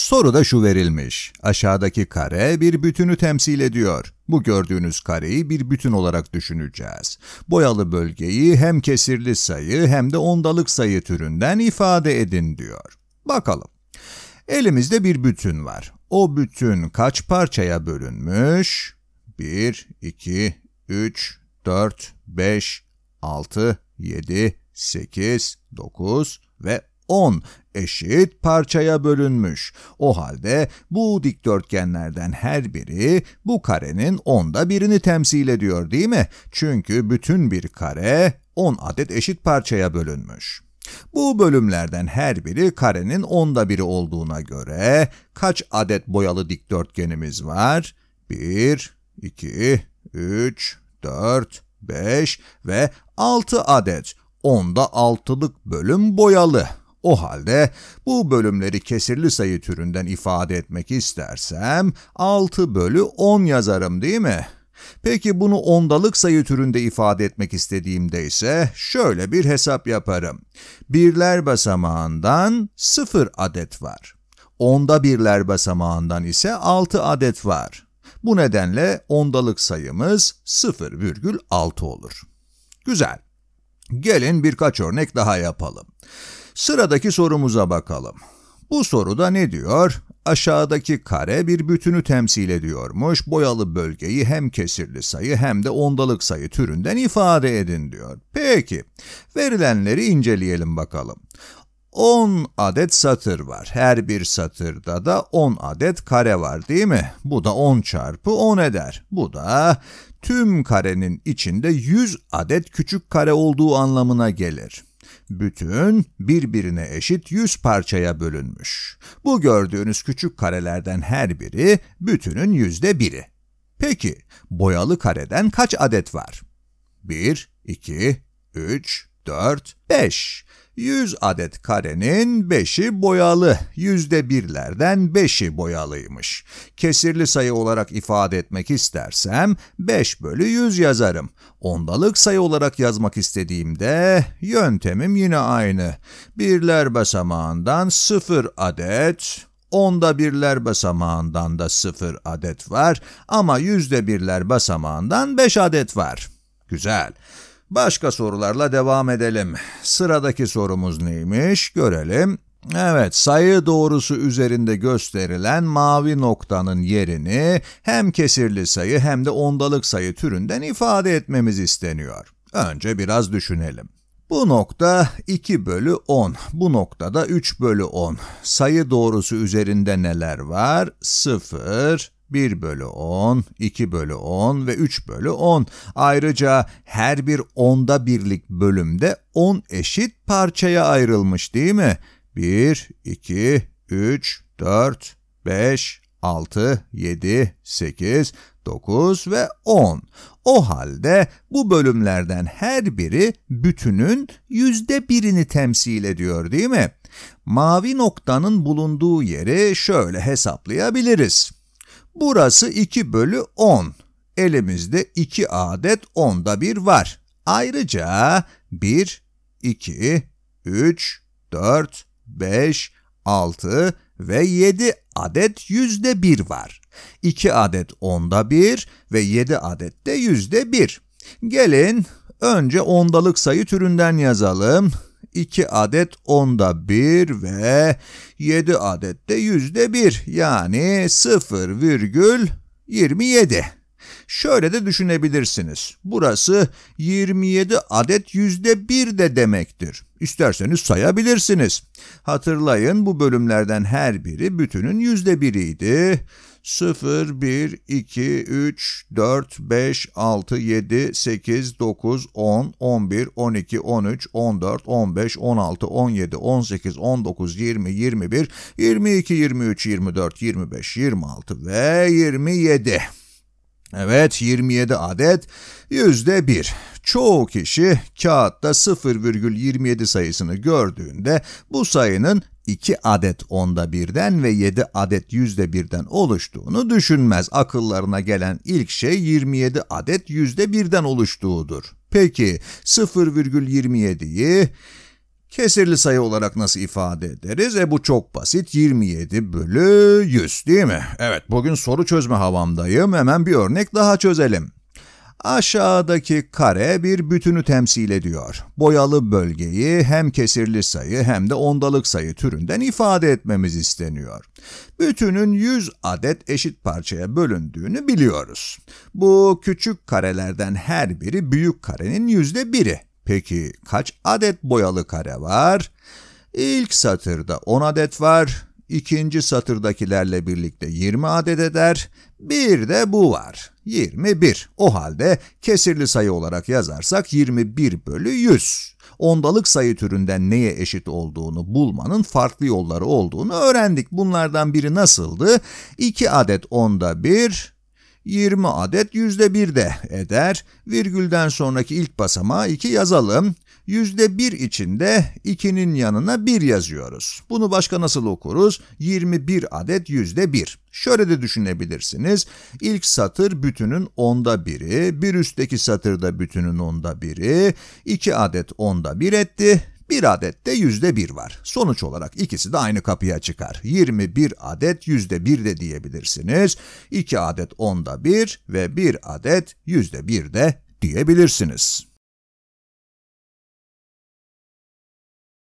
Soruda şu verilmiş. Aşağıdaki kare bir bütünü temsil ediyor. Bu gördüğünüz kareyi bir bütün olarak düşüneceğiz. Boyalı bölgeyi hem kesirli sayı hem de ondalık sayı türünden ifade edin diyor. Bakalım. Elimizde bir bütün var. O bütün kaç parçaya bölünmüş? 1, 2, 3, 4, 5, 6, 7, 8, 9 ve 10 eşit parçaya bölünmüş. O halde bu dikdörtgenlerden her biri bu karenin onda birini temsil ediyor değil mi? Çünkü bütün bir kare 10 adet eşit parçaya bölünmüş. Bu bölümlerden her biri karenin onda biri olduğuna göre kaç adet boyalı dikdörtgenimiz var? 1, 2, 3, 4, 5 ve 6 adet. Onda altılık bölüm boyalı. O halde bu bölümleri kesirli sayı türünden ifade etmek istersem 6 bölü 10 yazarım değil mi? Peki bunu ondalık sayı türünde ifade etmek istediğimde ise şöyle bir hesap yaparım. Birler basamağından 0 adet var. Onda birler basamağından ise 6 adet var. Bu nedenle ondalık sayımız 0,6 olur. Güzel. Gelin birkaç örnek daha yapalım. Sıradaki sorumuza bakalım. Bu soruda ne diyor? Aşağıdaki kare bir bütünü temsil ediyormuş. Boyalı bölgeyi hem kesirli sayı hem de ondalık sayı türünden ifade edin diyor. Peki, verilenleri inceleyelim bakalım. 10 adet satır var. Her bir satırda da 10 adet kare var değil mi? Bu da 10 çarpı 10 eder. Bu da tüm karenin içinde 100 adet küçük kare olduğu anlamına gelir. Bütün birbirine eşit 100 parçaya bölünmüş. Bu gördüğünüz küçük karelerden her biri bütünün yüzde biri. Peki boyalı kareden kaç adet var? 1, 2, 3, 4, 5. 100 adet karenin 5'i boyalı, yüzde birlerden 5'i boyalıymış. Kesirli sayı olarak ifade etmek istersem 5 bölü 100 yazarım. Ondalık sayı olarak yazmak istediğimde yöntemim yine aynı. Birler basamağından 0 adet, onda birler basamağından da 0 adet var ama yüzde birler basamağından 5 adet var. Güzel. Başka sorularla devam edelim. Sıradaki sorumuz neymiş? Görelim. Evet, sayı doğrusu üzerinde gösterilen mavi noktanın yerini hem kesirli sayı hem de ondalık sayı türünden ifade etmemiz isteniyor. Önce biraz düşünelim. Bu nokta 2 bölü 10, bu noktada 3 bölü 10. Sayı doğrusu üzerinde neler var? 0, 1 bölü 10, 2 bölü 10 ve 3 bölü 10. Ayrıca her bir onda birlik bölümde 10 eşit parçaya ayrılmış değil mi? 1, 2, 3, 4, 5, 6, 7, 8, 9 ve 10. O halde bu bölümlerden her biri bütünün yüzde birini temsil ediyor değil mi? Mavi noktanın bulunduğu yeri şöyle hesaplayabiliriz. Burası 2 bölü 10. Elimizde 2 adet onda bir var. Ayrıca 1, 2, 3, 4, 5, 6 ve 7 adet yüzde bir var. 2 adet onda bir ve 7 adet de yüzde bir. Gelin önce ondalık sayı türünden yazalım. 2 adet onda 1 ve 7 adet de yüzde 1 yani 0,27. Şöyle de düşünebilirsiniz. Burası 27 adet yüzde 1 de demektir. İsterseniz sayabilirsiniz. Hatırlayın bu bölümlerden her biri bütünün yüzde biriydi. 0, 1, 2, 3, 4, 5, 6, 7, 8, 9, 10, 11, 12, 13, 14, 15, 16, 17, 18, 19, 20, 21, 22, 23, 24, 25, 26 ve 27. Evet 27 adet yüzde bir. Çoğu kişi kağıtta 0,27 sayısını gördüğünde bu sayının 2 adet onda birden ve 7 adet yüzde birden oluştuğunu düşünmez. Akıllarına gelen ilk şey 27 adet yüzde birden oluştuğudur. Peki 0,27'yi Kesirli sayı olarak nasıl ifade ederiz? E bu çok basit. 27 bölü 100 değil mi? Evet bugün soru çözme havamdayım. Hemen bir örnek daha çözelim. Aşağıdaki kare bir bütünü temsil ediyor. Boyalı bölgeyi hem kesirli sayı hem de ondalık sayı türünden ifade etmemiz isteniyor. Bütünün 100 adet eşit parçaya bölündüğünü biliyoruz. Bu küçük karelerden her biri büyük karenin yüzde biri. Peki kaç adet boyalı kare var? İlk satırda 10 adet var, ikinci satırdakilerle birlikte 20 adet eder, bir de bu var, 21. O halde kesirli sayı olarak yazarsak 21 bölü 100. Ondalık sayı türünden neye eşit olduğunu bulmanın farklı yolları olduğunu öğrendik. Bunlardan biri nasıldı? 2 adet onda 1, 20 adet yüzde bir de eder. Virgülden sonraki ilk basamağı 2 yazalım. Yüzde bir içinde 2'nin yanına 1 yazıyoruz. Bunu başka nasıl okuruz? 21 adet yüzde 1. Şöyle de düşünebilirsiniz. İlk satır bütünün onda biri, bir üstteki satırda bütünün onda biri, 2 adet onda bir etti. Bir adet de yüzde bir var. Sonuç olarak ikisi de aynı kapıya çıkar. 21 adet yüzde bir de diyebilirsiniz. 2 adet onda bir ve bir adet yüzde bir de diyebilirsiniz.